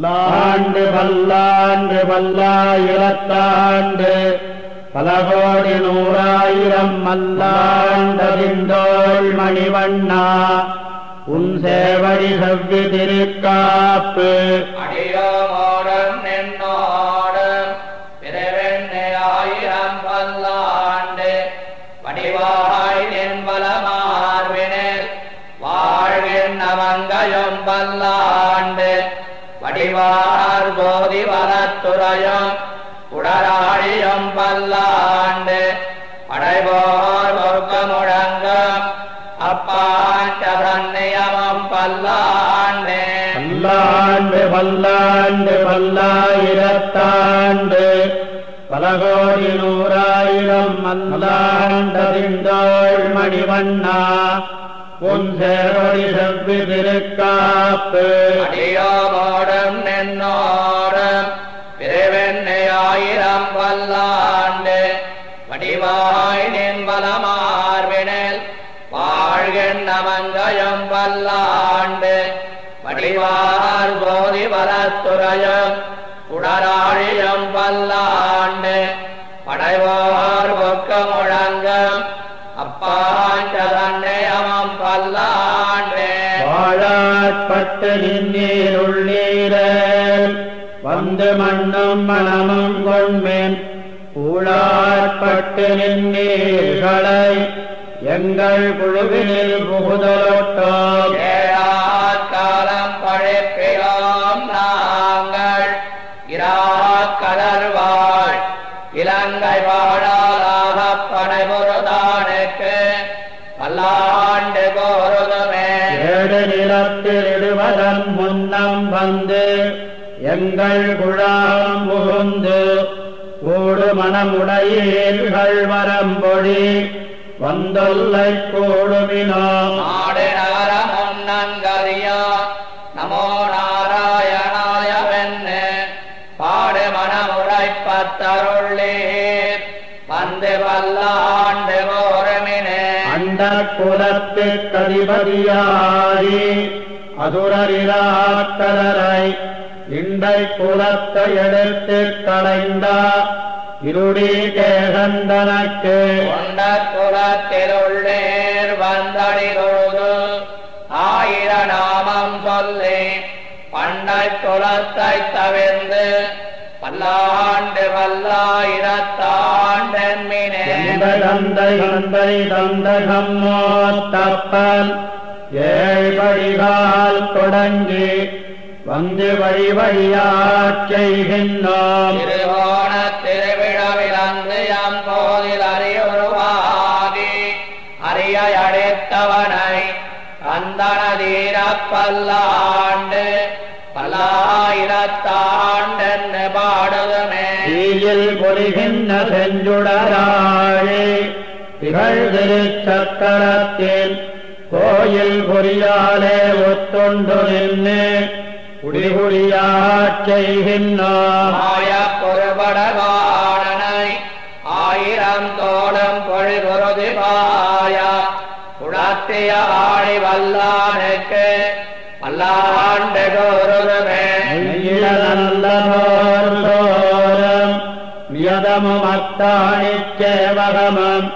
லாண்டு பல்லாண்டு பல்லாயிரத்தாண்டு பல கோடி நூறாயிரம் மல்லாண்டதிந்தோள் மணிவண்ணா. உன் சேவடி செவ்வி திருக்காப்பு. அடியோமோடும் நின்னோடும் பிறவெண்ணை ஆயிரம் பல்லாண்டு. வடிவாய் நின்பலமார்வினில் வாழ்வின் நமங்கயம் பல்லாண்டு வடிவார் போதி வரத்துறையும் உடராழியும் பல்லாண்டு படைபோர் ஒர்க்க முழங்கும் அப்பாண்டதன்னியமும் பல்லாண்டு பல்லாண்டு பல்லாண்டு பல்லாயிரத்தாண்டு பலகோடி நூறாயிரம் மல்லாண்டதிந்தோள் மணிவண்ணா உன் சேவடி செவ்வி திருக்காப்பு அடியோமோடும் நென்னாடம் பிறவெண்ணை ஆயிரம் பல்லாண்டு வடிவாய் நின்பலமார்வினில் வாழ்கின்ற நமங்கயம் வல்லாண்டு வடிவார் போதி வரத்துறையும் உடராழியம் வல்லாண்டு ஊழாட்பட்டு நின்னீர்களை எங்கள் குழுவினில் புகுதலோட்டோம். ஏழாக்காலம் பழைப்பிலோம் நாங்கள். இராக்கடல்வாழ் இலங்கை வாழாலாக படைபுரதானுக்கு பல்லாண்டு கோருதுமே. ஏடு நிலத்திலிடுவதன் முன்னம் வந்து எங்கள் குழாம் புகுந்து கூடு மனமுடையீர்கள் வரம்பொழி வந்தொல்லை கூடுமினோ. நாடு நகர முன்னங்கரியா நமோ நாராயணாய வெண்ணு பாடு மனமுடைப்பத்தருள்ளீர் வந்து பல்லாண்டு கோருமினே அண்ட குலத்துக் கதிபதியாரி அதுரரிலாக்கலரை இண்டை குலத்தை எடுத்துக் களைந்த இருடி கேகந்தனக்கு கொண்ட குலத்திலுள்ளேர் வந்தடி தொழுது ஆயிர நாமம் சொல்லி பண்டை குலத்தை தவிர்ந்து பல்லாண்டு பல்லாயிரத்தாண்டென்மினே. தந்தை தந்தை தந்தகம்மோ தப்பல் ஏழ்படிகால் தொடங்கி வந்து வழி வழியாச் செய்கின்றோம். திருவோண திருவிழாவிலந்து எம் போதில் அறியுருவாகி அறிய அடைத்தவனை அந்தனதீர பல்லாண்டு பல்லாயிரத்தாண்டென்னு பாடுதுமே. தீயில் பொறிகின்ற செஞ்சுடராழி திகழ் திருச்சக்கரத்தில் கோயில் பொறியாலே ஒத்தொண்டு நின்று குடிகுடியாச் செய்கின்றோம் மாய பொறுபடவாடனை ஆயிரம் தோடும் பொழிகுருதி பாய. குளத்திய ஆடி வல்லானுக்கு பல்லாண்டு கோருதுமே. நியதமும் அத்தாணிச் சேவகமும்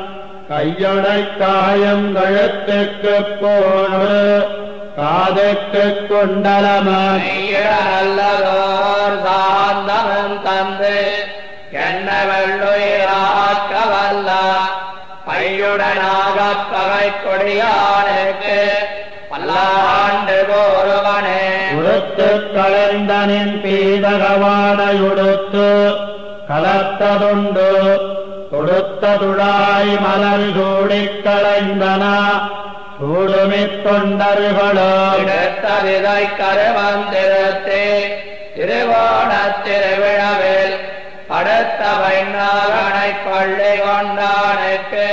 கையொடை காயம் கழுத்துக்குப் போன்று காதுக்குக் குண்டலமும் நல்லதோர் சாந்தமும் தந்து என்ன வெள்ளுயிராக்க வல்ல பையுடனாக பகை கொடியானுக்கு பல்லாண்டு கோருவனே. உடுத்துக் கலந்தனின் பீதகவாடையுடுத்து கலத்ததுண்டு தொடுத்ததுழாய் மலர் சூடிக் களைந்தன. சூடுமித் தொண்டர்களோ எடுத்த விதை கருவந்திருத்தி திருவோண திருவிழாவில் அடுத்த வைநாகனை பள்ளி கொண்டானுக்கு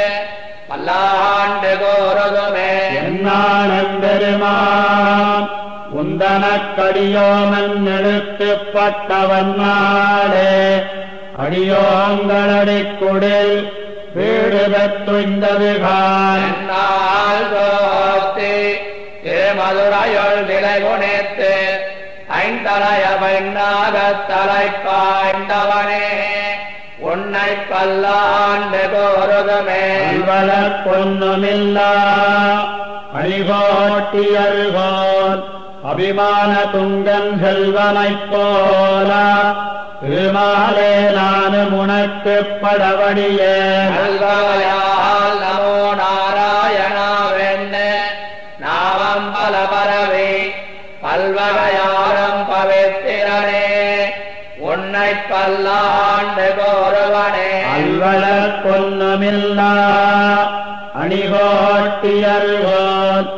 பல்லாண்டு கோருதுமே. என்னானம் பெருமான் உந்தனக்கடியோமன் எழுத்துப்பட்டவன் நாடே. அடியோங்களடிக் குடில் வீடு பெற்றுந்ததுகான் என்னால் கோத்தி திருமதுரையுள் விலை குணித்து ஐந்தலைய பெண்ணாகத் தலைப்பாய்ந்தவனே உன்னை பல்லாண்டு கோருதுமே. பொன்னுமில்லா அழிகோட்டியருகோன் அபிமான துங்கன் செல்வனைப் போல திருமாலே நானும் உனக்கு படவடியே. நமோ நாராயணாவென்னு நாமம் பல பரவி பல்வகையாரம் பவித்திரனே உன்னை பல்லாண்டு கோருவனே. அல்வலப் பொன்னுமில்லா அணிகோட்டியருகோன்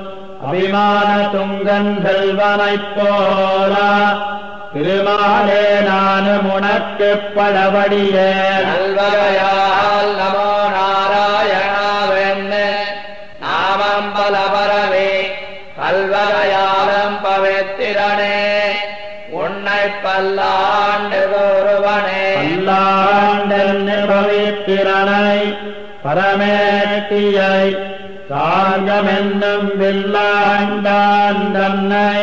அபிமான துங்கன் செல்வனைப் போல திருமாலே நானும் உனக்கு படவடியே நல்வகையால் நமோ நாராயணாவென்னு நாமம் பல பரவி பல்வகையாரம் பவித்திரனே உன்னை பல்லாண்டு கோருவனே. பல்லாண்டென்னு பவித்திரனை பரமேட்டியை சார்கமென்னும் வில்லாண்டான் தன்னை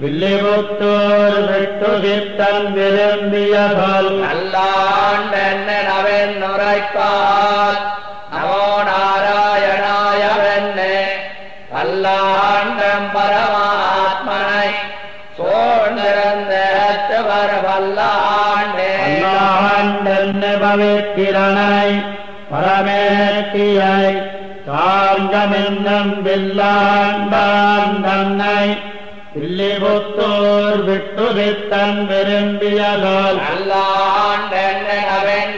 வில்லிபுத்தூர் விட்டுகித்தன் விரும்பிய சொல் நல்லாண்டென்னவென் உரைப்பால் நமோ நாராயணாயவென்னு பல்லாண்டம் பரமாத்மனை சோழ்ந்திருந்த வர வல்லாண்டே பல்லாண்டென்னு பவித்திரனை பரமேட்டியை சார்கமென்னும் வில்லாண்டான் தன்னை வில்லிபுத்தூர் விட்டுகித்தன் விரும்பியதால் சொல் நல்லாண்டென்னவென்